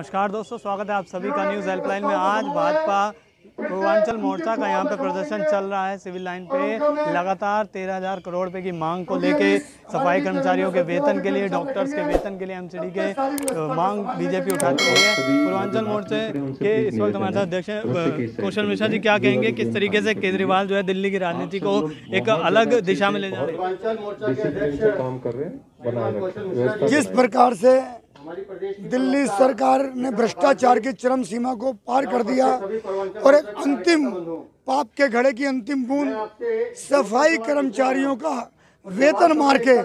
नमस्कार दोस्तों स्वागत है आप सभी का न्यूज़ हेल्पलाइन में। आज भाजपा पूर्वांचल मोर्चा का यहाँ पे प्रदर्शन चल रहा है सिविल लाइन पे। लगातार तेरह हज़ार करोड़ रुपए की मांग को लेके सफ़ाई कर्मचारियों के वेतन के लिए डॉक्टर्स के वेतन के लिए एमसीडी के मांग बीजेपी उठाती रही है। पूर्वांचल मोर्चे के इस वक्त हमारे साथ अध्यक्ष कौशल मिश्रा जी क्या कहेंगे? किस तरीके से केजरीवाल जो है दिल्ली की राजनीति को एक अलग दिशा में ले जा रहे हैं? हैं। जिस प्रकार से दिल्ली सरकार ने भ्रष्टाचार की चरम सीमा को पार कर दिया और एक अंतिम पाप के घड़े की अंतिम बूंद सफ़ाई कर्मचारियों का वेतन मार के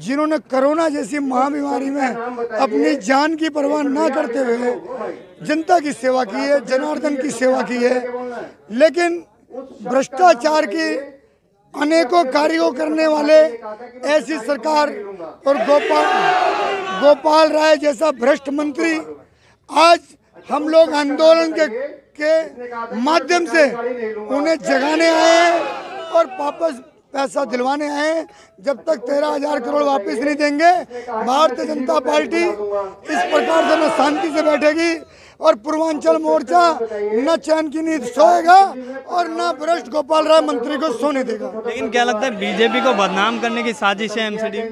जिन्होंने कोरोना जैसी महाबीमारी में अपनी जान की परवाह न करते हुए जनता की सेवा की है जनार्दन की सेवा की है। लेकिन भ्रष्टाचार की अनेकों कार्यों करने वाले ऐसी सरकार और गोपाल गोपाल राय जैसा भ्रष्ट मंत्री आज हम लोग आंदोलन के के माध्यम से उन्हें जगाने आए हैं और वापस पैसा दिलवाने आए हैं। जब तक तेरह हज़ार करोड़ वापस नहीं देंगे, भारतीय जनता पार्टी इस प्रकार से न शांति से बैठेगी। और पूर्वांचल मोर्चा न चैन की नींद सोएगा और न भ्रष्ट गोपाल राय मंत्री को सोने देगा। लेकिन क्या लगता है बीजेपी को बदनाम करने की साजिश है एमसीडी?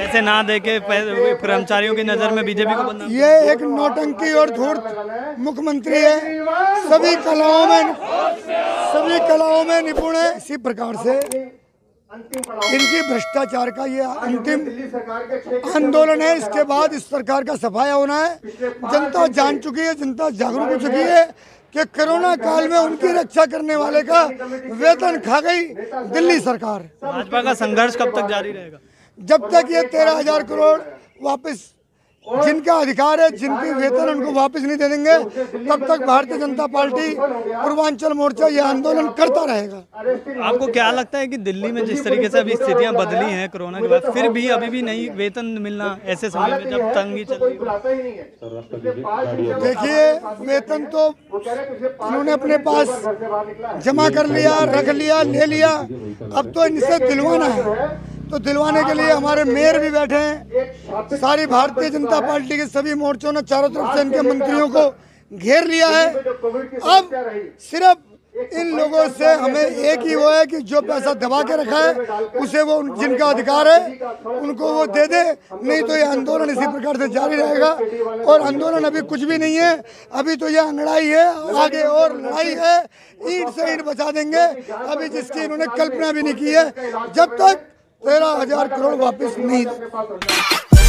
पैसे ना दे के कर्मचारियों की नज़र में बीजेपी को बदनाम। ये एक नौटंकी और धूर्त मुख्यमंत्री है। सभी कलाओं में सभी कलाओं में निपुण है। इसी प्रकार से इनकी भ्रष्टाचार का ये अंतिम आंदोलन है। इसके बाद इस सरकार का सफाया होना है। जनता जान चुकी है जनता जागरूक हो चुकी है कि कोरोना काल में उनकी रक्षा करने वाले का वेतन खा गई दिल्ली सरकार। भाजपा का संघर्ष कब तक जारी रहेगा? जब तक ये तेरह हज़ार करोड़ वापस जिनका अधिकार है जिनकी वेतन उनको वापस नहीं दे देंगे तब तक भारतीय जनता पार्टी पूर्वांचल मोर्चा ये आंदोलन करता रहेगा। आपको क्या लगता है कि दिल्ली में जिस तरीके से अभी स्थितियाँ बदली हैं कोरोना के बाद फिर भी अभी भी नहीं वेतन मिलना ऐसे समय में जब तंगी चल रही है? देखिए वेतन तो उन्होंने अपने पास जमा कर लिया रख लिया ले लिया अब तो इनसे दिलवाना है। तो दिलवाने के लिए हमारे मेयर भी बैठे हैं। सारी भारतीय जनता पार्टी के सभी मोर्चों ने चारों तरफ़ से इनके मंत्रियों को घेर लिया है। अब सिर्फ़ इन लोगों से हमें एक ही वो है कि जो पैसा दबा के रखा है उसे वो जिनका अधिकार है उनको वो दे दे नहीं तो ये आंदोलन इसी प्रकार से जारी रहेगा और आंदोलन अभी कुछ भी नहीं है अभी तो यह लड़ाई है आगे और लड़ाई है ईट से ईट बचा देंगे। अभी जिसकी इन्होंने कल्पना भी नहीं की है जब तक तेरह हज़ार करोड़ वापस नहीं